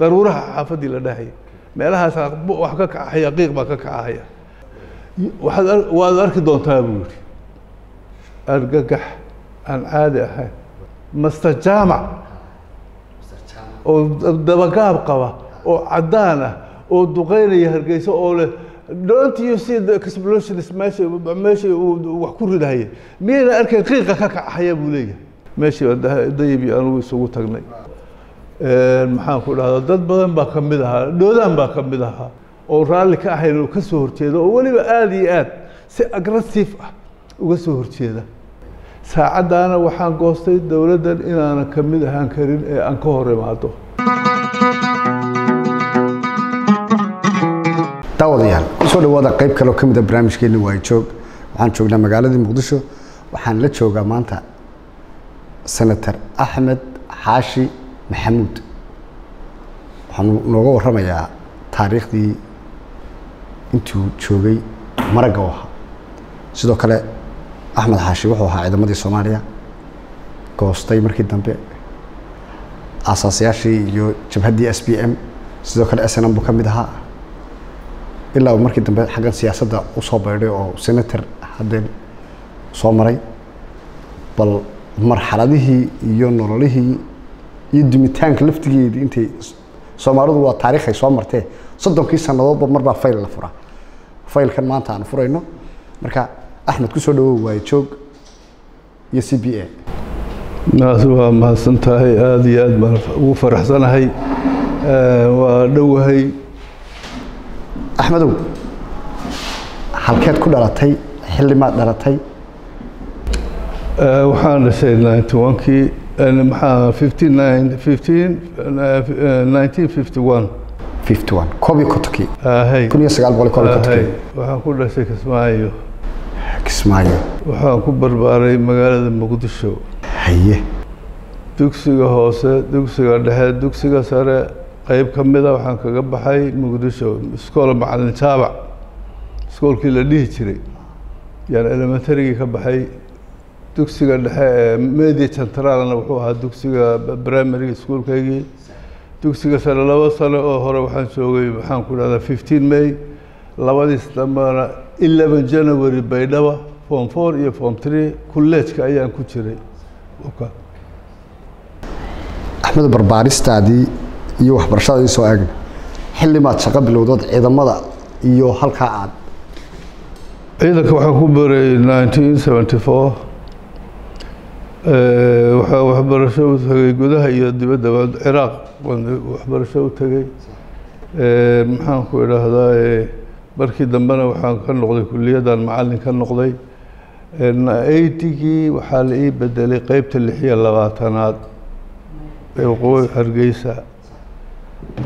daruuraha xaafaddii la dhahaya meelahaas wax ka kacahaya qiiq baa ka kacahaya waxaad ar- waad arki doontaa buu yidhi. Argagax aan caadi ahayn. Master jaamac oo dabagaab qaba oo caddaan ah oo duqeynaya hargeysa oo leh don't you see the explosions meesha meesha wax ku ridahaya miyayna arkayn qiiqa ka kacahaya buu leeyahay. Meeshii dayib iyo anugu isugu tagnay maxaan ku dhahdaa dad badan baa ka mid ahaa dhoodaan baa ka mid ahaa oo raalli ka ahayn oo ka soo horjeeda oo weliba aada iyo aad si aggressive ah uga soo horjeeda. Saacaddaana waxaan goostay dowladdan inaanan ka mid ahaan karin ee aan ka hor imaado daawadayaal ku soo dhawaada qayb kale ka mid a barnaamijkeeni waa joog. Waxaan joognaa magaaladii muqdisho waxaan la joogaa maanta senator axmed xaashi maxamuud waxaan nooga warramayaa taariikhdii intuu joogay maragga u ahaa. Sidoo kale axmed xaashi wuxuu ahaa ciidamadii soomaaliya goostay markii dambe. Aasaasayaashii iyo jabhaddii s b m sidoo kale s n m buu ka mid ahaa. Ilaa uu markii dambe xaggan siyaasadda u soo baydhay oo senator haddeen soo maray. Bal marxaladihii iyo nololihii iyo dumitaanka laftigeedii intay soomaalidu waa taariikhay soo martee soddonkii sannadoodba marbaa fayl la furaa. Faylkan maanta aan furayno. Marka axmed ku soo dhawow waaye joog iyo c b a. Naas waa mahadsan tahay aada iyo aad baan ugu faraxsanahay. Waa dhowahay axmedow halkeed ku dhalatay xillimaad dhalatay? Eh, waxaan dhashay ninety one-kii maxaa fifteen nine fifteen nineteen fifty one fifty one koob iyo kontonkii ahay kun iyo sagaal boqol iyo koob iyo kontonkii waxaan ku dhashay kismaayo. Kismaayo. Waxaan ku barbaaray magaalada muqdisho. Haye. Dugsiga hoose dugsiga dhexe dugsiga sare qeyb ka mida waxaan kaga baxay muqdisho iskoola macalin jaabac iskoolkii la dhihi jiray. Yaan elementarigii ka baxay dugsiga dhexe ee media centralna wuxuu ahaa dugsiga primary schoolkaygii dugsiga sare laba sano oo hore waxaan joogay waxaan ku dhahdaa fifteen may. Labadiis dambana eleven january baydhaba form four iyo form three kulleejka ayaan ku jiray. Axmedow barbaaristaadii iyo waxbarashadaadii soo eegna xillimaad shaqo bilowdood ciidamada iyo halkaa aad. Ciidanka waxaan ku baray nineteen seventy four waxaa waxbarasho u tegay gudaha iyo dibadda waa ciraaq waxbarasho u tegey Eh, maxaan ku idhaahdaa markii dambena waxaan ka noqday kuliyaddan macallin ka noqday eightigii waxaa la ii bedelay qeybta lix iyo labaatanaad ee waqooyi hargeysa.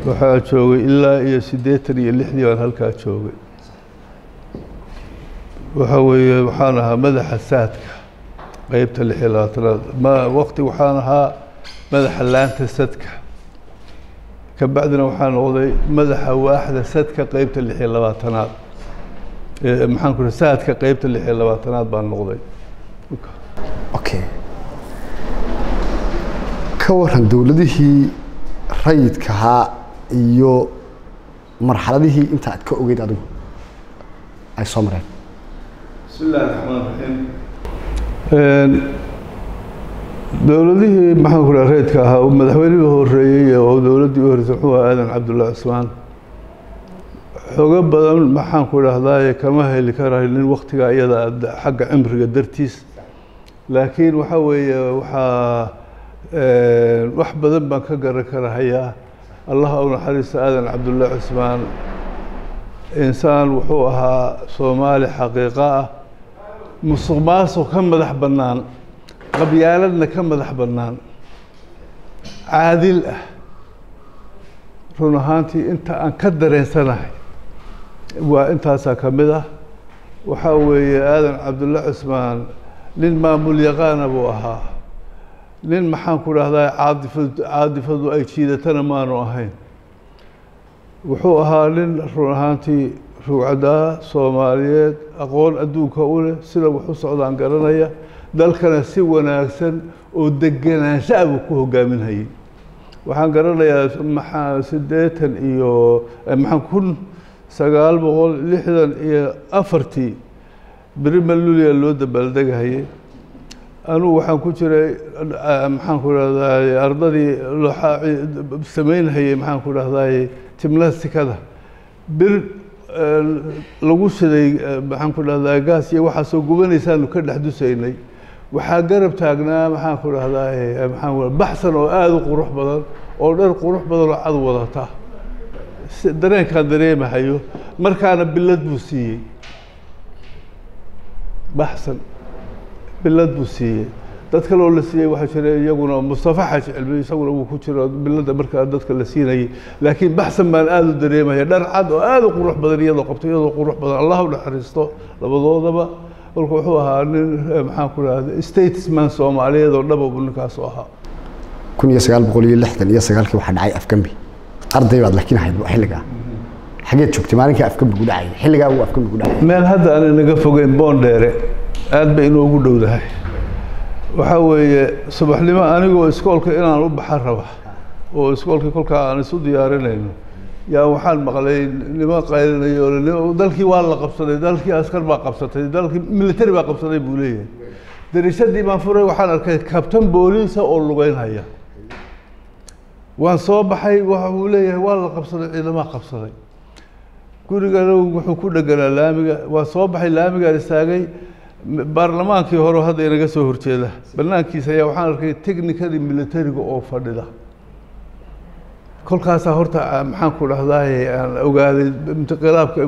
Waxaa joogay ilaa iyo siddeetan iyo lixdii baan halkaa joogay. Waxa weeye waxaan ahaa madaxa saadka qaybta lix iyo labaatanaad. Ma wakti waxaan ahaa madaxa laanta sadka. Ka bacdina waxaa noqday madaxa waaxda sadka qaybta lix labaatanaad. Maxaan ku uri saadka qaybta lix labaatanaad baan noqday. Okay ka waran dowladihii rayidkahaa iyo marxaladihii inta aad ka ogeyd adigu ay soo mareen. Bismi raxmaan raxiim dowladihii maxaan ku dhaha reedka ahaa oo madaxweynihii horeeyey oo dowladdii u horeysay wuxuu ahaa aadan cabdullahi cusmaan. Xogo badan maxaan ku dhahdaa kama heli karayo nin waktigaa iyada xagga cimriga dartiis. Laakiin waxa weeye waxaa wax badan baan ka garan karahayaa. Allah u naxariista aadan cabdullahi cusmaan. Insaan wuxuu ahaa soomaali xaqiiqo ah musuq maasuq ka madax bannaan qabyaaladna ka madax bannaan caadil ah run ahaantii inta aan ka dareensanahay waa intaasaa ka mid ah. Waxaa weeye aadan cabdulla cusmaan nin maamul yaqaana buu ahaa. Nin maxaan ku dhahdaa caadifad caadifadu ay jiidatana maanu ahayn. Wuxuu ahaa nin run ahaantii rugcadaa soomaaliyeed aqoon adduunka u leh sida wax u socdaan garanaya dalkana si wanaagsan oo degenaanshaha buu ku hogaaminhayay waxaan garanayaa maxaa siddeetan iyo maxaa kun sagaal boqol lixdan iyo afartii beriman lulia loo dabaaldegahayay. Anugu waxaan ku jiray maxaan ku rahdaay ardadii samaynhayay maxaan ku rahdaay timlastikada bir lagu shiday maxaan ku dhahdaa gaas iyo waxaasoo gubanaysaanu ka dhex dusaynay. Waxaa garab taagnaa maxaan ku dhahdaay maxaan baxsan oo aada u qurux badan oo dhar qurux badan oo cad wadata. Dareenkaan dareemahayo markaana bilad buu siiyey. Baxsan. Bilad buu siiyey dad kale oo la siiyey waxaa jira iyaguna mustafa xaji cilmi isaguna uu ku jiro bilada markaa dadka la siinayay. Laakiin baxsan baan aada u dareemaya dhar cad oo aada u qurux badan iyadoo qabto iyadoo qurux badan allah u naxariisto labadoodaba. Kolka wuxuu ahaa nin maxaan ku rahda statesman soomaaliyeed oo dhaba buu ninkaasu ahaa. kun iyo sagaal boqol iyo lixdan iyo sagaalkii waxaa dhacay afgambi. Arday baad laakiin ahayd xilligaa xageed joogtay maalinkii afgambi ku dhacay xilligaa uu afgambi ku dhacay. Meel hadda aan inaga fogeyn boondheere aad bay inoogu dhowdahay waxaa weeye subaxnimo anigoo iskoolka inaan u baxa raba oo iskoolkii kolkaa aan isu diyaarinayno. Yaa waxaan maqlay nimo qaylinayo dalkii waa la qabsaday dalkii askar baa qabsatay dalkii military baa qabsaday buu leeyahay. Darishadii baan furay waxaan arkay kabtan booliisa oo lugeynhaya waan soo baxay waxa uu leeyahay waa la qabsaday ciidamaa qabsaday. Gurigana wuxuu ku dheganaa laamiga waan soo baxay laamigaan istaagay baarlamaankii hore hadda inaga soo horjeeda. Banaankiisa ayaa waxaan arkay technicadii militariga oo fadhida. Kolkaasaa horta maxaan ku dhahdaay aan ogaaday intiqilaabka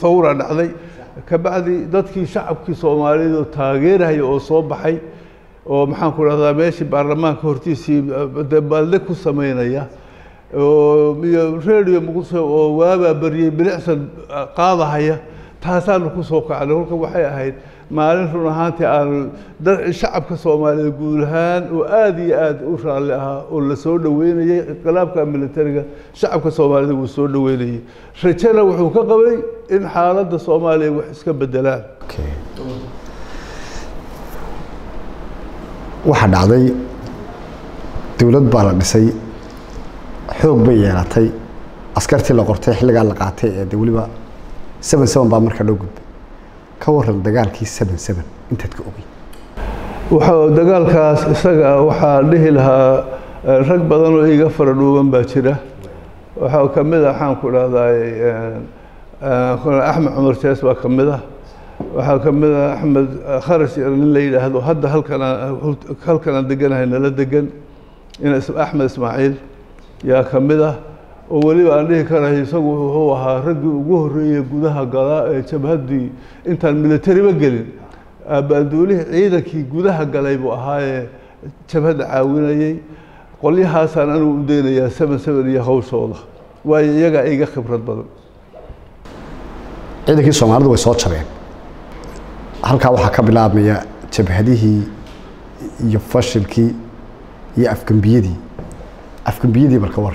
thawra dhacday. Kabacdi dadkii shacabkii soomaaliyeed oo taageerahaya oo soo baxay oo maxaan ku dhahdaa meeshii baarlamaanka hortiisii dabaalde ku sameynaya oo iyo radio muqdisho oo waabaa baryey bilicsan qaadahaya taasaanu ku soo kacnay kolka waxay ahayd maalin run ahaantii aanu shacabka soomaaliyeed guud ahaan oo aada iyo aada u raalli ahaa oo la soo dhoweynayey inqilaabka militariga shacabka soomaaliyed wuu soo dhoweynayey rajana wuxuu ka qabay in xaaladda soomaaliya wax iska bedelaan waxaa dhacday dowlad baa la dhisay xoog bay yeelatay askartii la qortay xilligaa la qaatay ee de weliba seven seven baa markaa loo gudbay. Ka waran dagaalkii seven seven intaad ka ogey waxa dagaalkaas isaga waxaa dhihi lahaa rag badan oo iga fara dhuuban baa jira. Waxaa ka mid a waxaan ku dhahdaay axmed cumar jees baa ka mid ah waxaa ka mid ah axmed kharash nin la yidhaahdo hadda halkana halkanaan deganahay nala degan in axmed ismaaciil yaa ka mid ah oo weliba aan dhihi karahay isagu wuxuu ahaa raggii ugu horreeyey gudaha galaa ee jabhaddii. Intaan militariba gelin. Abaanduulihii ciidankii gudaha galay buu ahaayee jabhadda caawinayey qolyahaasaan anigu u daynayaa seven seven iyo hawshooda waayo iyagaa iga khibrad badan. Ciidankii soomaalidu way soo jabeen. Halkaa waxaa ka bilaabmaya jabhadihii iyo fashilkii iyo afgembiyadii afgembiyadii balka war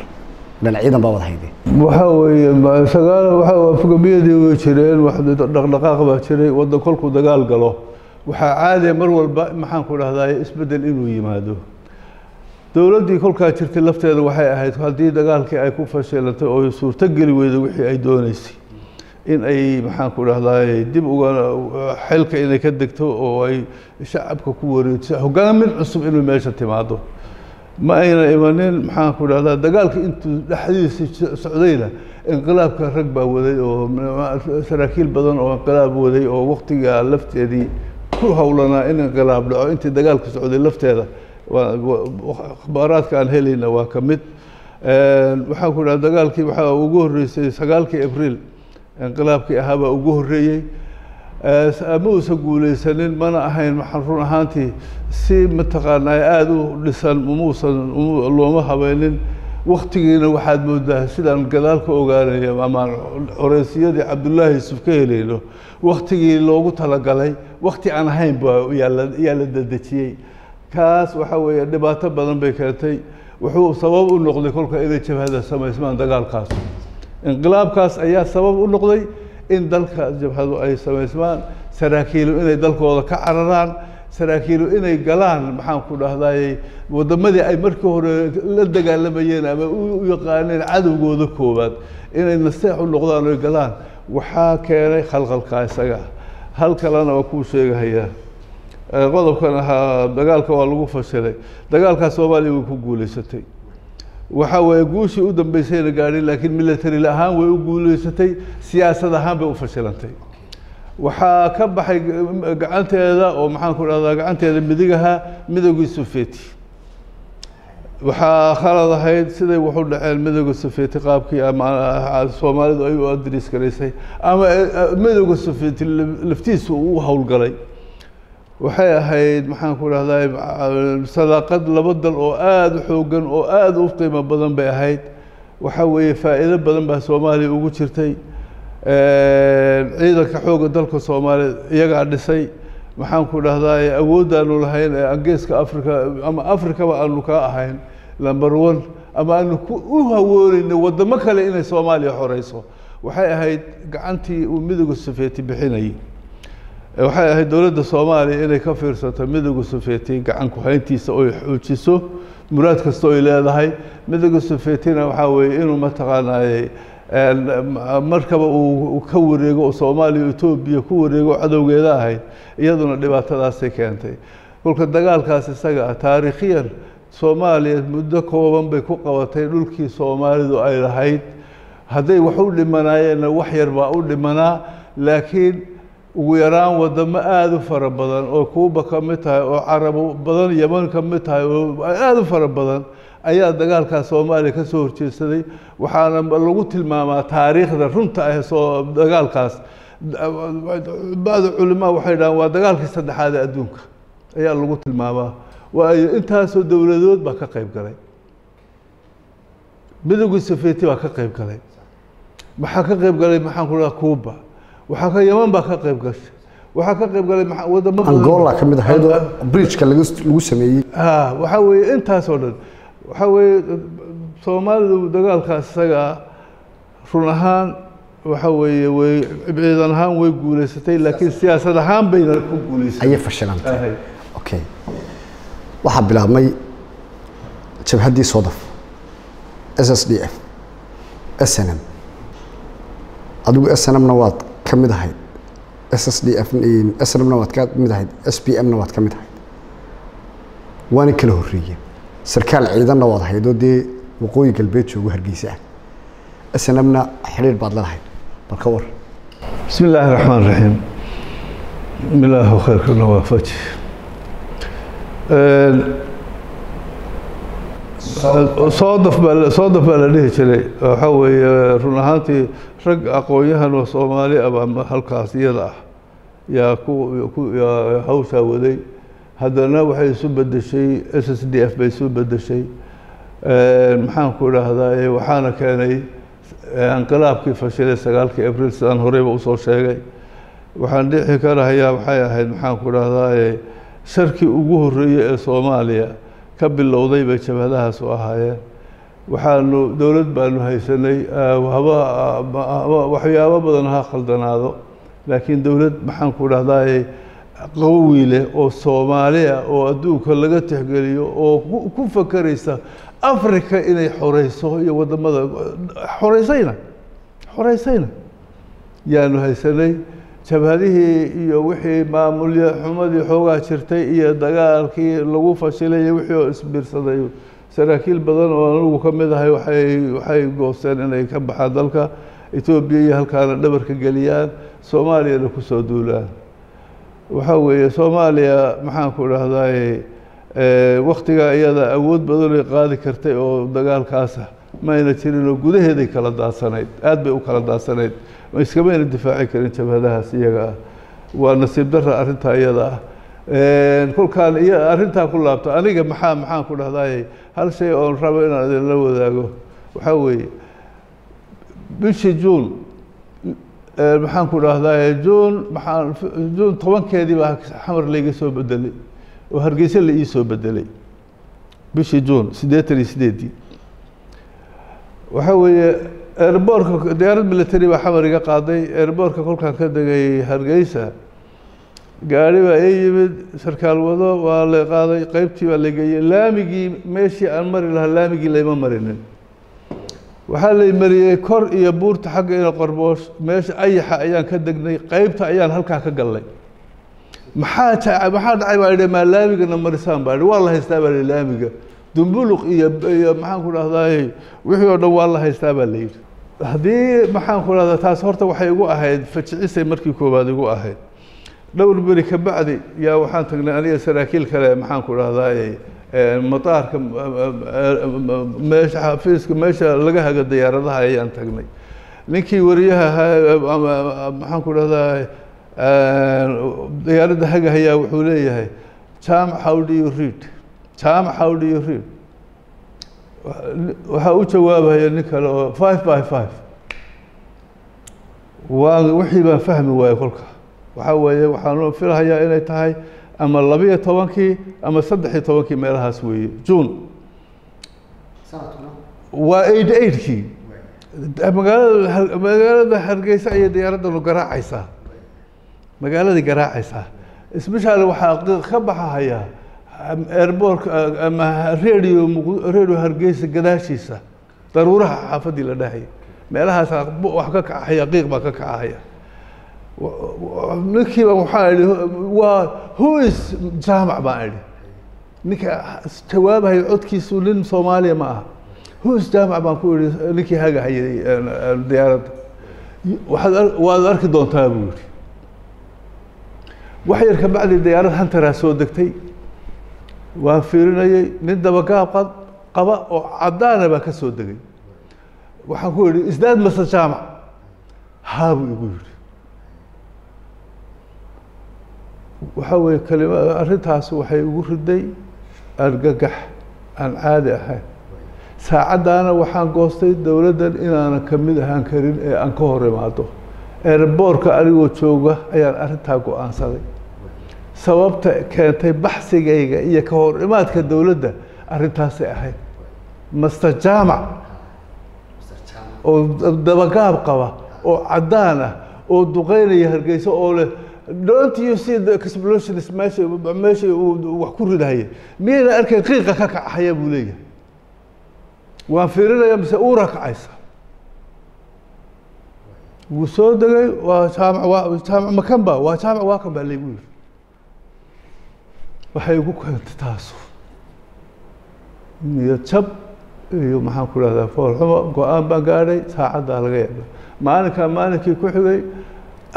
ilan ciidan baa wada hayde waxaa weeye sagaal waxaa afgembiyadii way jireen dhaqdhaqaaq baa jiray waddan kolkuu dagaal galo. Waxaa caadiya mar walba maxaan ku dhahdaay isbeddel inuu yimaado. Dowladdii kolkaa jirtay lafteeda waxay ahayd haddii dagaalkii ay ku fashilantay oo suurto geli wixii ay dooneysay in ay maxaan ku dhahdaay dib uga xilka inay ka degto oo ay shacabka ku wareejiso hogaamin cusub inuu meesha timaado ma ayna imanin maxaan ku dhahdaa dagaalka intuu dhexdiisa socdayna inqilaabka rag baa waday oo saraakiil badan oo inqilaab waday oo waktigaa lafteedii ku howlanaa in inqilaab dhaco. Intii dagaalka socday lafteeda akhbaaraadka aan helayna waa ka mid. Waxaan ku dhaha dagaalkii waxaa ugu horreysay sagaalkii abriil inqilaabkii ahaabaa ugu horreeyey ma uusan guulaysanin mana ahayn run ahaantii si mataqaanaa aada u dhisan muusan looma habeynin waktigiina waxaad moodaa sidaan gadaal ka ogaanayo amaan coreysiyadii cabdullaahi yuusuf ka helayno waktigii loogu talagalay wakti aan ahayn ba yaa la dedejiyey kaas waxaa weeye dhibaato badan bay keentay. Wuxuu sabab u noqday kolka inay jabhada samaysmaan dagaalkaas. Inqilaabkaas ayaa sabab u noqday in dalka jabhadu ay samaysmaan saraakiilu inay dalkooda ka cararaan saraakiilu inay galaan maxaan ku dhahdaayey waddamadii ay markii hore la dagaalamayeen ama u yaqaaneen cadowgooda koowaad inay nasteex u noqdaan oy galaan waxaa keenay khalkhalka isaga. Hal kalena waa kuu sheegahayaa. Qodobkan ahaa dagaalka waa lagu fashilay dagaalkaa soomaaliya way ku guulaysatay waxa weeye guushii u dambeysayna gaadhin laakiin military ahaan way u guulaysatay siyaasad ahaan bay u fashilantay waxaa ka baxay gacanteeda oo maxaan ku dhahdaa gacanteeda midigaha midowgii sufeeti waxaa khalad ahayd siday waxu dhaceen midowga sufeeti qaabkii ama soomaalidu ay u adriis garaysay ama midowga sufeeti laftiisu u howlgalay waxay ahayd maxaan ku dhahdaa sadaaqad laba dal oo aada u xoogan oo aada u qiimo badan bay ahayd. Waxa weeye faa'iido badan baa soomaaliya ugu jirtay. Ciidanka xoogga dalka soomaaliya iyagaa dhisay. Maxaan ku dhahdaa awooddaanu lahayn ee angeeska africa ama africaba aanu kaa ahayn number one ama aanu u hawoonayna waddamo kale inay soomaaliya xoreyso waxay ahayd gacantii uu midowga sufeeti bixinayay waxay ahayd dowladda soomaaliya inay ka fiirsato midowga sufeeti gacan ku-hayntiisa oy xoojiso muraad kasta oy leedahay. Midowga sufeetina waxaa weeye inuu mataqaanaaye markaba uu ka wareego oo soomaaliya etoobiya ku wareego cadowgeeda ahayd iyaduna dhibaatadaasay keentay. Kolka dagaalkaas isaga ah taariikhiyan soomaaliya muddo kooban bay ku qabatay dhulkii soomaalidu ay lahayd. Hadday wax u dhimanaayeenna wax yar baa u dhimanaa laakiin ugu yaraan waddamo aada u fara badan oo kuuba ka mid tahay oo carabo badan yeman ka mid tahay oo aada u fara badan ayaa dagaalkaas soomaaliya ka soo horjeedsaday waxaana lagu tilmaamaa taariikhda runta ah soo dagaalkaas. Bacdu culimaa waxay dhahaan waa dagaalkii saddexaad ee adduunka ayaa lagu tilmaamaa. Waayo intaasoo dowladood baa ka qayb galay. Midowgii safeeti baa ka qayb galay. Maxaa ka qayb galay? Maxaan ku dhaha kuuba waxaa ka yaman baa ka qayb gashay. Waxaa ka qayb galay wadamo angola ka mid ahayd oo bridgeka lagu sameeyey. Waxaa weeye intaas oo dhan waxaa weeye soomaalidu dagaalkaas isagaa run ahaan waxa weeye way ciidan ahaan way guulaysatay laakiin siyaasad ahaan bayna ku guulaysatay ayay fashilantay okay waxaa bilaabmay jabhaddii soodaf s s d f s n m. Adigu s n m-na waad ka mid ahayd. S waad ka mid ahayd. S b mna waad ka mid ahayd. Waana kala horreeye sarkaal ciidanna waad ahayd oo dee waqooyi galbeed joogo hargeysa ah. Snmna xidhiir baad leedahay marka war bismi illaahi raxmaan raxiim bilaahu khayrka nawaafaji soodaf baa la dhihi jiray. Waxaa weeye run ahaantii rag aqoon-yahan oo soomaali aba halkaas iyada ah. Yaa ku hawshaa waday. Haddana waxay isu bedeshay s s d f bay isu bedeshay maxaan ku idhaahdaa waxaana keenay inqilaabkii fashilay sagaalkii abriil sidaan horeyba u soo sheegay. Waxaan dhici karahayaa waxay ahayd maxaan ku idhahdaa sharkii ugu horreeyey ee soomaaliya ka bilowday bay jabhadahaas u ahaayeen. Waxaanu dowlad baanu haysanay haba waxyaabo badan ha khaldanaado. Laakiin dowlad maxaan ku idhahdaa qawi leh oo soomaaliya oo adduunka laga tixgeliyo oo ku fakeraysa africa inay xoreyso iyo waddamada xoreysayna xoreysayna yaanu haysanay jabhadihii iyo wixii maamulya xumadii xoogaa jirtay iyo dagaalkii lagu fashilay wixii oo isbiirsaday. Saraakiil badan oo anugu ka mid ahay waxay waxay goosteen inay ka baxaan dalka. Etoobiya iyo halkaana dhabarka geliyaan. Soomaaliyana ku soo duulaan. Waxaa weeye soomaaliya maxaan ku idhahdaay waktigaa iyada awood badanay qaadi kartay oo dagaalkaasa mayna jirin oo gudaheeday kala daadsanayd aad bay u kala daadsanayd iskamayna difaaci karin jabhadahaas iyaga ah. Waa nasiib darra arrintaa iyada ah. Kolkaan iyo arrintaa ku laabto aniga maxaa maxaan ku dhahdaay hal shay oon rabo inaan idinla wadaago. Waxaa weeye bishii juun maxaan ku dhahdaa juun maxaan juun tobankeedii xamar layga soo bedelay oo hargeysa la ii soo bedelay bishii juun siddeetan iyo sideedii waxaa weeye airboortka diyaarad military baa xamar iga qaaday. Airboortka kolkaan ka degay hargeysa gaari baa ii yimid sarkaal wado waa la qaaday qeybtii baa la geeyey. Laamigii meeshii aan mari lahaa laamigii layma marinin. Waxaa lay mariyey kor iyo buurta xagga ina qorboosh meesha ayaxa ayaan ka degnay qeybta ayaan halkaa ka gallay. Maxaa ta maxaa dhacay baa idhi maa laamigana marisaan baa idhi. Waa la haystaa baa idhi laamiga. Dumbuluq iyo iyo maxaan ku dhahdaay wixii oo dhan waa la haystaa baa la yidhi haddii maxaan ku dhahdaa taas horta waxay igu ahayd fajicisay markii koowaad igu ahayd. Dhowr beri ka bacdi yaa waxaan tagnay aniga saraakiil kale maxaan ku dhahdaay mataarka meesha xafiiska meesha laga haga diyaaradaha ayaan tagnay. Ninkii wariyaha maxaan ku dhahdaa diyaaradda hagahayaa wuxuu leeyahay jaamac how read? Jaamac how read waxaa u jawaabaya nin kale oo five by five. Waa wixii baan fahmi waayey kolka. Waxaa weeye waxaan filahayaa inay tahay ama labiyo tobankii ama saddex iyo tobankii meelahaas weeye. June waa eight eightkii. Magaalada magaalada hargeysa ayay diyaaraddanu garaacaysaa. Magaaladii garaacaysaa. Isbeshaali waxaa ka baxahaya airbortka ama radio radio hargeysa gadaashiisa. Daruuraha xaafaddii la dhahaya meelahaas wax ka kacahaya qiiq baa ka kacahaya ninkiiba waxaa idhi waa whois jaamac? baan idhi. Ninka jawaabahaya codkiisu nin soomaaliya ma aha. Whois jaamac? baan ku idhi ninkii hagahayay diyaaradda. Waxaad waad arki doontaa buu yidhi. Wax yar ka bacdi diyaarad hantaraa soo degtay waan fiirinayey nin dabagaab qaba oo caddaana baa ka soo degay. Waxaan ku idhi isdaad mase jaamac haa buu igu yidhi. Waxaa weeye kalima arrintaas waxay igu riday argagax aan caadi ahayn. Saacaddaana waxaan goostay dowladdan inaanan ka mid ahaan karin ee aan ka hor imaado eeraboorka anigoo jooga ayaan arrintaa go'aansaday sababta keentay baxsigayga iyo ka hor imaadka dowladda arrintaasay ahayd master jaamac oo dabagaab qaba oo caddaan ah oo duqeynaya hargeysa oo leh. Don't you see the explosions meesha meesha uu wax ku ridahaya miyayna arkayn qiiqa ka kacahaya buu leeyahay. Waan fiirinaya mise uura kacaysa wuu soo degay waa jaamac waa jaamac makanba waa jaamac waa kan baa laygu yiri waxay igu keentay taasu niyad jab iyo maxaan ku dhahdaa foolxumo go'aan baan gaadhay saacaddaa laga yaaba maalinkaa maalinkii ku xigay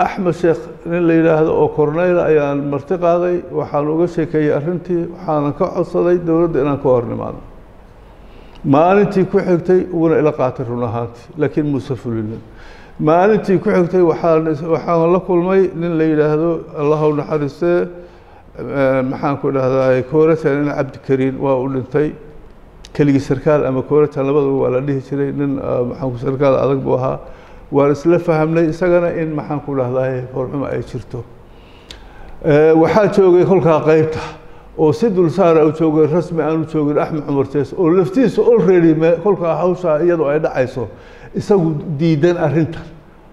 axmed sheekh nin la yidhaahdo oo corneyla ayaan marti qaaday waxaan uga sheekeeyey arrintii waxaanan ka codsaday dowladda inaan ka hor nimaado maalintii ku xigtay uuna ila qaatay run ahaantii laakiin muuse fulinin. Maalintii ku xigtay waxaan waxaan la kulmay nin la yidhaahdo allah naxariistee maxaan ku dhahdaa kooratan nin cabdikariin waa u dhintay. Keligii sarkaal ama kooratan labadaba waa la dhihi jiray nin maxaan sarkaal adag buu ahaa. Waan isla fahamnay isagana in maxaan ku dhahdaa foolxuma ay jirto. Waxaa joogay kolkaa qeybta oo si dulsaara u joogay rasmi aan u joogin axmed cumar jees oo laftiisa already kolkaa hawshaa iyadoo ay dhacayso. Isagu diidan arrintan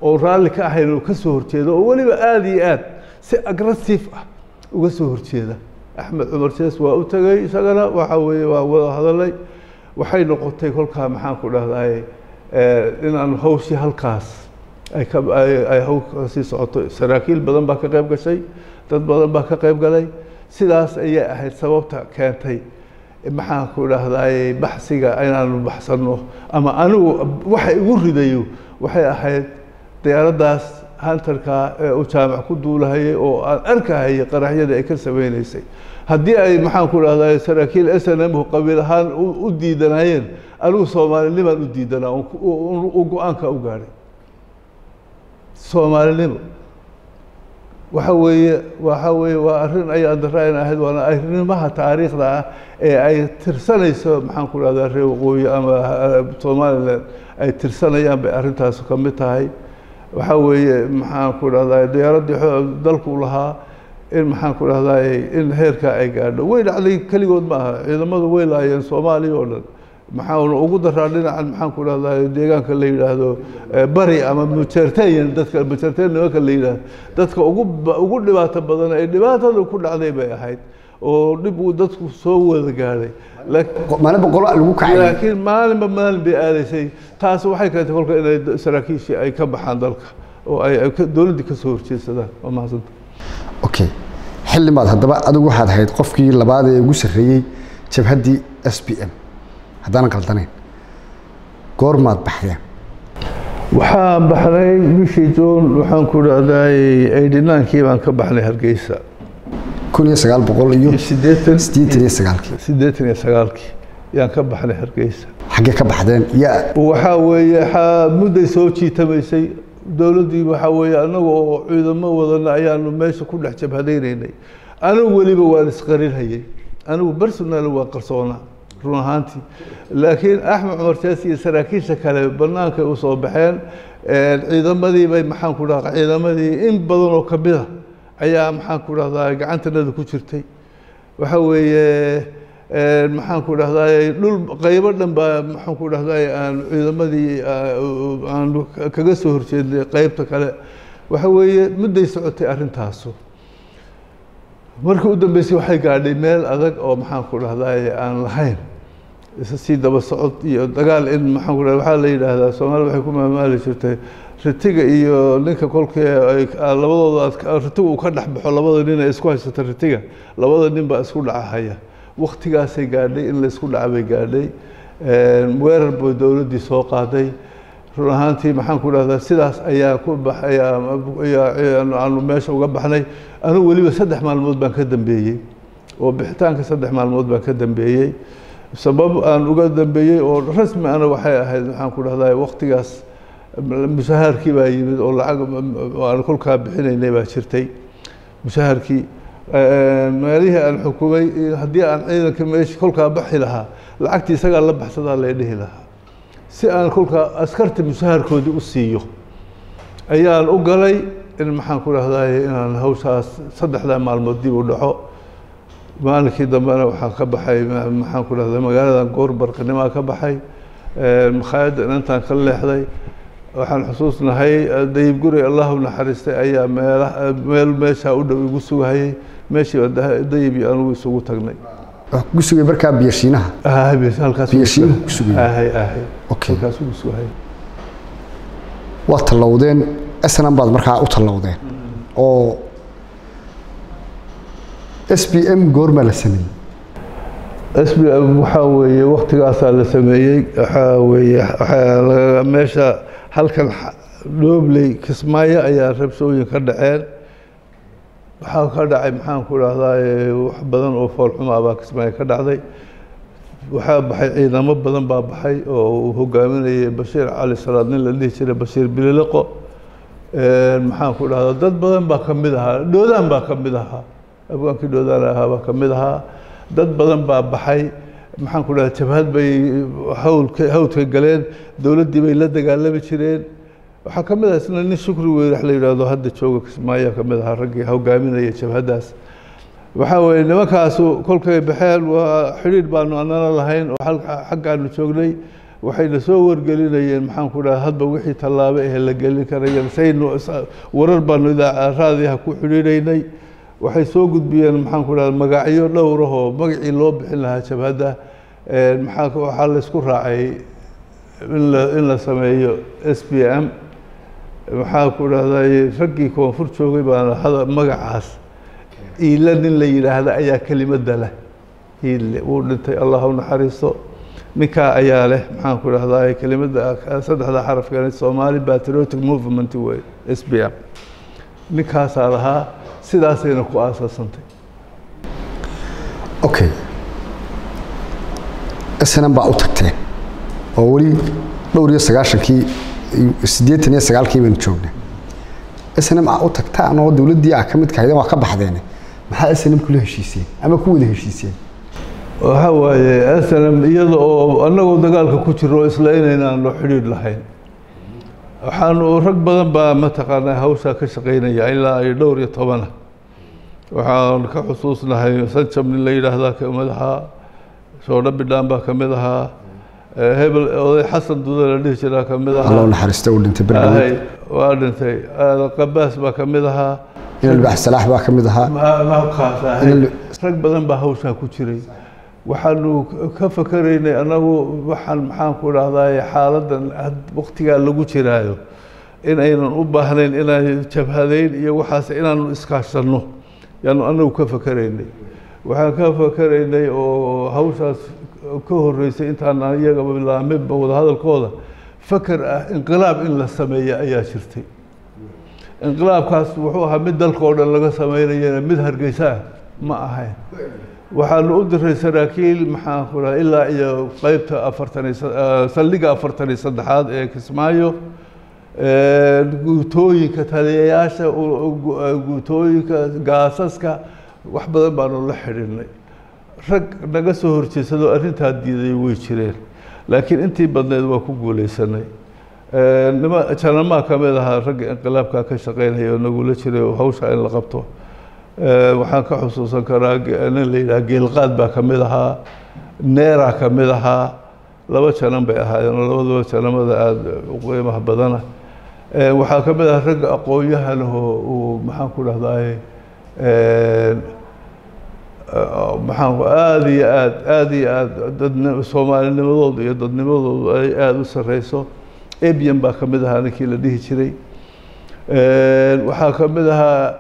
oo raalli ka ahayn oo ka soo horjeeda oo weliba aada iyo aad si agressive ah uga soo horjeeda. Axmed cumar jees waa u tegay isagana waxa weeye waa wada hadalay. Waxay noqotay kolkaa maxaan ku dhahdaay inaan hawshii halkaas ay ka ay haw sii socoto. Saraakiil badan baa ka qayb gashay dad badan baa ka qayb galay. Sidaas ayay ahayd sababta keentay maxaan ku dhahdaay baxsiga inaanu baxsanno ama anigu waxa igu ridayo waxay ahayd diyaaraddaas hantarka ee uu jaamac ku duulahayay oo aan arkahayay qaraxyada ay ka sameynaysay haddii ay maxaan ku dhahdaay saraakiil s n m qabiil ahaan u diidanayeen anigu soomaalinimaan u diidanaa u go'aanka u gaadhay. Soomaalinimo. Waxa weeye waxa weeye waa arrin ay andarayn ahayd waana arrimaha taariikhda ah ee ay tirsanayso maxaan ku dhahdaa reer waqooyi ama somalilan ay tirsanayaan bay arrintaas ka mid tahay waxa weeye maxaan ku dhahdaa diyaaraddii dalku lahaa in maxaan ku dhahdaa in heerkaa ay gaadho. Way dhacday keligood ma aha. Ciidamadu way laayeen soomaaliya oo dhan. Maxaanu ugu daraa dhinacan maxaan ku dhahdaa deegaanka la yidhaahdo bari ama mujerteyan dadka mujerteyan nimanka la yidhaahdo. Dadka ugu ugu dhibaato badan ee dhibaatada ku dhacday bay ahayd oo dhib uu dadku soo wada gaadhay laakiin maalinba maalin bay aadaysay. Taas waxay keentay kolka inay saraakiishii ay ka baxaan dalka oo ay dowladdii ka soo horjeedsadaan. Waa mahadsanta okay xillimaad haddaba adigu waxaad ahayd qofkii labaad ee ugu sarreeyey jabhaddii s b m. Haddaanan qaldanayn goormaad baxdeen waxaan baxnay bishii juun waxaan ku dhahday eighty ninekii baan ka baxnay hargeysa yaan ka baxnay hargeysa. Xaggee ka baxdeen? Yaa. Waxaa weeye mudday soo jiitamaysay. Dowladdii waxaa weeye annaga oo ciidamo wadana ayaanu meesha ku dhex jabhadaynaynay. Anigu weliba waan isqarinhayay. Anigu personal waan qarsoonaa run ahaantii. Laakiin axmed cumar jaasi iyo saraakiisha kale bannaankay u soo baxeen ciidamadii bay maxaan ku dhaha ciidamadii in badan oo ka mid a ayaa maxaan ku dhahdaa gacantanada ku jirtay. Waxa weeye maxaan ku dhahdaa dhul qaybo dhan baa maxaan ku dhahdaa aan ciidamadii aan kaga soo horjeednay qaybta kale. Waxa weeye mudday socotay arrintaasu. Markii u dambeysay waxay gaadhay meel adag oo maxaan ku dhahdaa aan lahayn. Sii daba socod iyo dagaal in maxaan ku dhahda waxaa la yidhaahdaa soomaalida waxay ku maamaali jirtay ritiga iyo ninka kolkii labadooda ritiga uu ka dhex baxo labada nin ay isku haysata ritiga labada nin baa isku dhacahaya. Waktigaasay gaadhay in la isku dhaca bay gaadhay weerar bay dowladdii soo qaaday. Run ahaantii maxaan ku dhahdaa sidaas ayaa ku baxay aanu meesha uga baxnay. Anigu weliba saddex maalmood baan ka dambeeyey oo bixitaanka saddex maalmood baan ka dambeeyey. Sabab aan uga dambeeyey oo rasmi ana waxay ahayd maxaan ku dhahdaa waktigaas mushahaarkii baa yimid oo lacag aan kolkaa bixinaynay baa jirtay. Mushahaarkii meelihii aan xukumay haddii aan ciidanka meeshi kolkaa baxi lahaa lacagtii isagaa la baxsadaa lay dhihi lahaa. Si aan kolkaa askarta mushaharkoodii u siiyo ayaan u galay in maxaan ku dhahday inaan hawshaas saddexdaa maalmood dib u dhaco. Maalinkii dambena waxaan ka baxay maxaan ku dhahday magaaladan goor barqanimaa ka baxay. Makhaayadda inantaan ka leexday waxaan xusuusnahay dayib guri allahu naxariistay ayaa meel meeshaa u dhow igu sugahayay. Meeshii baa dayib iyo anugu isugu tagnay. Ku sugay markaa biyashiinaha halkaas biyashiinuhu ku sugay. Ahay ahay. Okay. halkaas ugu sugahayay. Waa tallowdeen. Snm baad markaa u tallowdeen. Oo s b m goormaa la sameeyey? S b m waxaa weeye waktigaasaa la sameeyey. Waxaa weeye meesha halkan dhoobley kismaayo ayaa rabshooyin ka dhaceen. Waxaa ka dhacay maxaan ku dhahdaa wax badan oo foolxumaa baa kismaayo ka dhacday. Waxaa baxay ciidamo badan baa baxay oo uu hogaaminayay bashiir cali salaad nin la dhihi jiray bashiir bilileqo maxaan ku dhahdaa dad badan baa ka mid ahaa dhoodaan baa ka mid ahaa. Abwaankii dhoodaan ahaa baa ka mid ahaa. Dad badan baa baxay maxaan ku jabhad bay hawlka hawdka galeen dowladdii bay la dagaalami jireen. Waxaa ka mid ah isna nin shukri weyrax la yidhaahdo hadda jooga kismaayo ka mid ahaa raggii hogaaminaya jabhaddaas. Waxaa weeye nimankaasu kolkay baxeen waa xidhiidh baanu anana lahayn oo xaggaanu joognay. Waxayna soo wargelinayeen maxaan ku dhaha hadba wixii tallaabo eh la gelin karaya saynu warar baanu idaaca ku xidhiidhaynay waxay soo gudbiyeen maxaan ku dhaha magacyo dhowrahoo magacii loo bixin lahaa jabhadda maxaa waxaa la isku raacay in la in la sameeyo s b m. Maxaa ku dhahday raggii koonfur joogay baana hada magacaas. Nin la yidhaahda ayaa kelimadda leh. Iile wuu dhintay allah naxariisto ninkaa ayaa leh maxaan ku dhahdaa kelimadda saddexda xarafkan somali patriotic movement wey s b m. Ninkaasaa lahaa sidaasayna ku aasaasantay okay. Snm baa u tagteen oo weli dhowr iyo sagaashankii siddeetan iyo sagaalkii baynu joognay. Snm aa u tagtaan oo dowladdii aa ka mid kahaydeen waa ka baxdeen. Maxaa snm kula heshiiseen ama ku wada heshiiseen waxaa waaye snm iyada oo annagoo dagaalka ku jiro isla inaynaanu xidhiidh lahayn. Waxaanu rag badan baa mataqaanaa hawshaa ka shaqaynaya ilaa ay dhowr iyo tobana waxaan ka xusuusnahay sanjam nin la yidhaahdaa ka mid ahaa shoodho bidhaan baa ka mid ahaa. Eh, hebel oday xasan duda la dhihi jiraa ka mid dhintay aadan qabaas baa ka mid ahaa. In albax salaax baa ka mid ahaa. Ma- makaas ahay. In- rag badan baa hawshaa ku jiray. Waxaanu ka fakaraynay annagu waxaan maxaan ku dhahdaay xaaladan waqtigaa lagu jiraayo. In aynan u baahnayn inaan jabhadayn iyo waxaas inaanu iskaashanno yaanu annagu ka fakaraynay. Waxaan ka fakaraynay oo hawshaas ka horreysay intaan iyagaba bilaaminba wadahadalkooda fakar ah inqilaab in la sameeyo ayaa jirtay. Inqilaabkaas wuxuu ahaa mid dalka oo dhan laga sameynayana mid hargeysa ah ma ahayn. Waxaanu u diray saraakiil maxaan ku dhaha ilaa iyo qeybta afartan iyo sa- saldhigga afartan iyo saddexaad ee kismaayo guutooyinka taliyayaasha guutooyinka gaasaska wax badan baanu la xidhinnay rag naga soo horjeesadoo arrintaa diiday way jireen laakiin intii badneed waa ku guuleysanay Eh, nima janamaa ka mid ahaa ragga inqilaabka ka shaqeynaya oo nagula jiray oo hawsha in la qabto. Eh, waxaan ka xusuusan karaa nin la yidhaha geelqaad baa ka mid ahaa neera ka mid ahaa. Laba janan bay ahaayeen oo labadaba janamada aada u qiimaha badana waxaa ka mid ah ragga aqoon-yahan oo uu maxaan ku dhahdaay maxaan ku aada iyo aad aada iyo aad dadni soomaalinimadooda iyo dadnimadoodu ay aada u sareyso ebian baa ka mid ahaa ninkii la dhihi jiray. Waxaa ka mid ahaa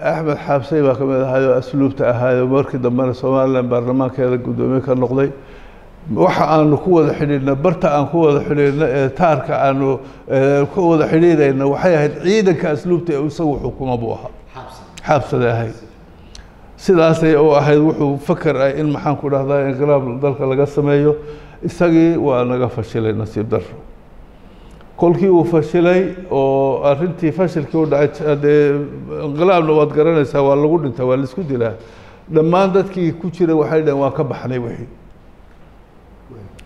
axmed xaabsey baa ka mid ahaayoo asluubta ahaayo markii dambena somalilan baarlamaankeeda guddoomiye ka noqday waxa aanu ku wada xidhiidhna barta aan ku wada xidhiidhna ee taarka aanu ku wada xidhiidhayna waxay ahayd ciidanka asluubta ee isagu xukuma buu ahaa. Xaabsaday ahayd. Sidaasay u ahayd wuxuu fakar ah in maxaan ku dhahdaa inqilaab dalka laga sameeyo isagii waa naga fashilay nasiib darro. Kolkii uu fashilay oo arrintii fashilkii u dhacay dee inqilaabna waad garanaysaa waa lagu dhintaa waa la isku dilaa. Dhammaan dadkii ku jira waxay dhaheen waan ka baxnay wixii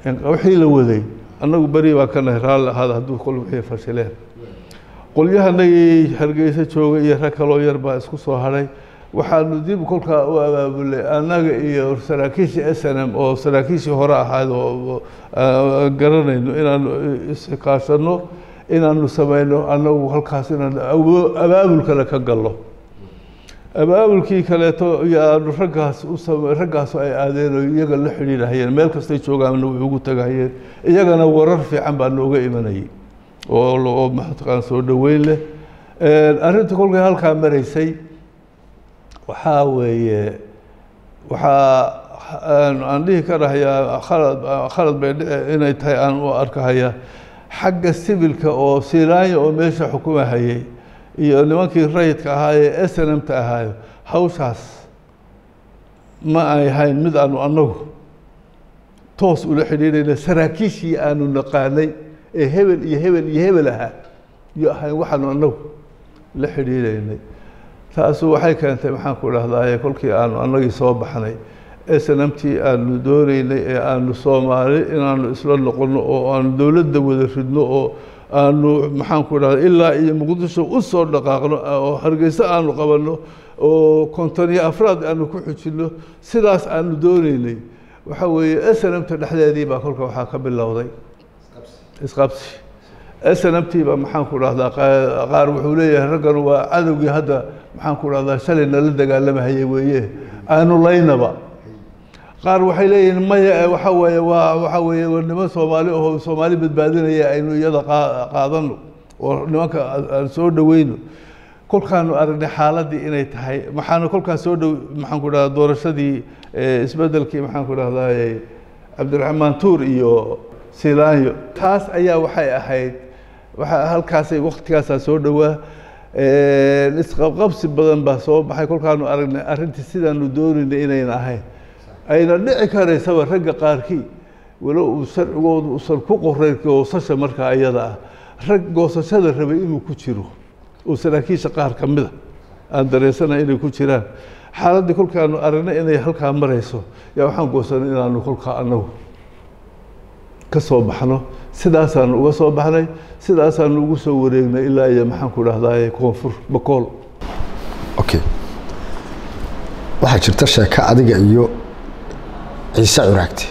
wixii la waday. Annagu beri baan ka nahay raalli ahaada hadduu kol wixii fashileen qolyahanagii hargeysa joogay iyo rag kaloo yar baa isku soo hadhay waxaanu dib kolkaa u abaabulay annaga iyo saraakiishii s n m oo saraakiishii hore ahayd oo garanayno inaanu iskaashanno inaanu samayno annagu halkaas inaan awo- abaabul kale ka galno abaabulkii kaleeto yaanu raggaas u sam raggaas ay aadeen oo iyaga la xidhiidhahayeen meel kastay joogaanna way ugu tagahayeen iyagana warar fiican baa nooga imanayay oo mataqaan soo dhoweyn leh. Arrinta kolkay halkaa maraysay waxaa weeye waxaa aan dhihi karahayaa khalad khalad bay inay tahay aan u arkahaya xagga sibilka oo silaanya oo meesha xukumahayay iyo nimankii rayidka ahaa ee s n m ta ahaayo hawshaas ma ay hayn mid aanu annagu toos ula xidhiidhayna saraakiishii aanu naqaanay ee hebel iyo hebel iyo hebel ahaa iyo ahayn waxaanu annagu la xidhiidhaynay. Taasu waxay keentay maxaan ku dhahdaye kolkii aanu annagii soo baxnay snmtii aanu dooneynay ee aanu soomaali inaanu isla noqonno oo aanu dowladda wada ridno oo aanu maxaan ku dhahda ilaa iyo muqdisho u soo dhaqaaqno oo hargeyso aanu qabanno oo konton iyo afraad aanu ku xujinno sidaas aanu dooneynay waxa weeye snmta dhexdeedii baa kolka waxaa ka bilowday. Isqabsi. Snmtii baa maxaan ku dhahdaa qaar wuxuu leeyahay raggan waa cadowgii hadda maxaan ku dhahdaa shalay nala dagaalamahayay weeye. Aanu laynaba qaar waxay leeyihiin maya waxa weeye waa waxa weeye waa niman soomaali oo soomaali badbaadinaya aynu iyada qaa- qaadano oo nimanka aan soo dhoweyno kolkaanu aragnay xaaladii inay tahay. Maxaana kolkaas soo dhow maxaan ku dhahdaa doorashadii isbedelkii maxaan ku dhahdaa cabdiraxmaan tuur iyo silaanyo. Taas ayaa waxay ahayd waxa halkaasay waktigaasaa soo dhowaa. Isqabqabsi badan baa soo baxay. Kolkaanu aragnay arrintii sidaanu doonaynay inayna ahayn ayna dhici karaysaba ragga qaarkii. Walow uu sharcigoodu usan ku qorayn goosasha markaa iyada ah. Rag goosashada rabay inuu ku jiro. Oo saraakiisha qaar ka mida aan dareensana inay ku jiraan. Xaaladdii kolkaanu aragnay inay halkaa marayso. Yaa waxaan goosanay inaanu kolkaa annagu ka soo baxno. Sidaasaanu uga soo baxnay. Sidaasaanu ugu soo wareegnay ilaa iyo maxaan ku dhahdaye koonfur bakool okay. Waxaa jirta sheeko adiga iyo ciise curaagte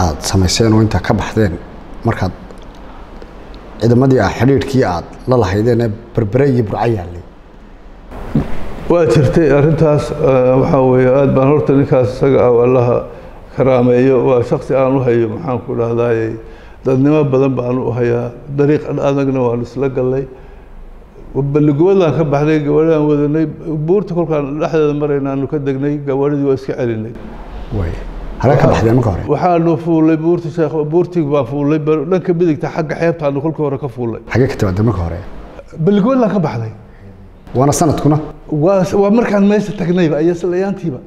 aada samayseen oo intaa ka baxdeen markaad ciidamadii ah xidhiidhkii aad la lahaydeen ee berbere iyo burco yaallay waa jirtay arrintaas waxaa weeye aada baan horta ninkaas isaga ah allaha karaameeyo waa shaksi aan u hayo maxaan ku dhahdaayey dadnimo badan baan u hayaa dariiq adagna waanu isla gallay balligobadaan ka baxnay gawaadhaan wadanay buurta kolkaan dhexdeeda maraynaanu ka degnay gawaadhidii waa iska celinay. Waxaanu fuulay buurti sheekh buurtii baan fuulay dhanka midigta xagga xeebtaanu kolkii hore ka fuulay. Xagee ka timaadeen marka hore? Balligobadaan ka baxnay waana sanadkuna? Waa markaan meesha tagnayba iyo isla ayaantiiba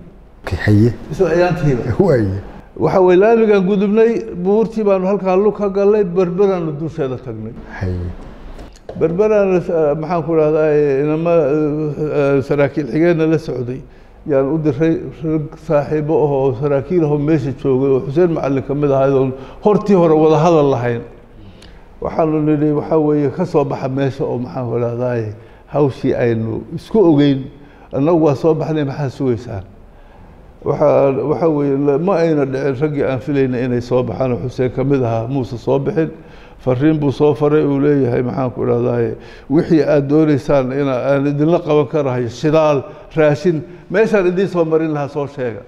haye. Isla ayaantiiba waaye waxa weye laamigaan gudubnay buurtii baanu halkaa lug ka gallay berberaanu dusheeda tagnay. Haye berberaana maxaan ku dhahdaa inama saraakiil xigeenna la socday. Yaan u diray rag saaxiibo ah oo saraakiil ahoo meesha joogay oo xuseen macallin ka mid ahayd oon hortii hore wada hadal lahayn. Waxaanu nidhi waxaa weeye ka soo baxa meesha oo maxaan ku dhahdaa hawshii aynu isku ogeyn. Annagu waa soo baxnay maxaa sugaysaan? Waxaa waxaa weeye ma ayna dhicin raggii aan filayna inay soo baxaan oo xuseen ka mid ahaa muuse soo bixin fariin buu soo faray uu leeyahay maxaan ku dhahdaye wixii aad dooneysaan ina aan idinla qaban karahayo shidaal raashin meeshaan idiin soo marin lahaa soo sheega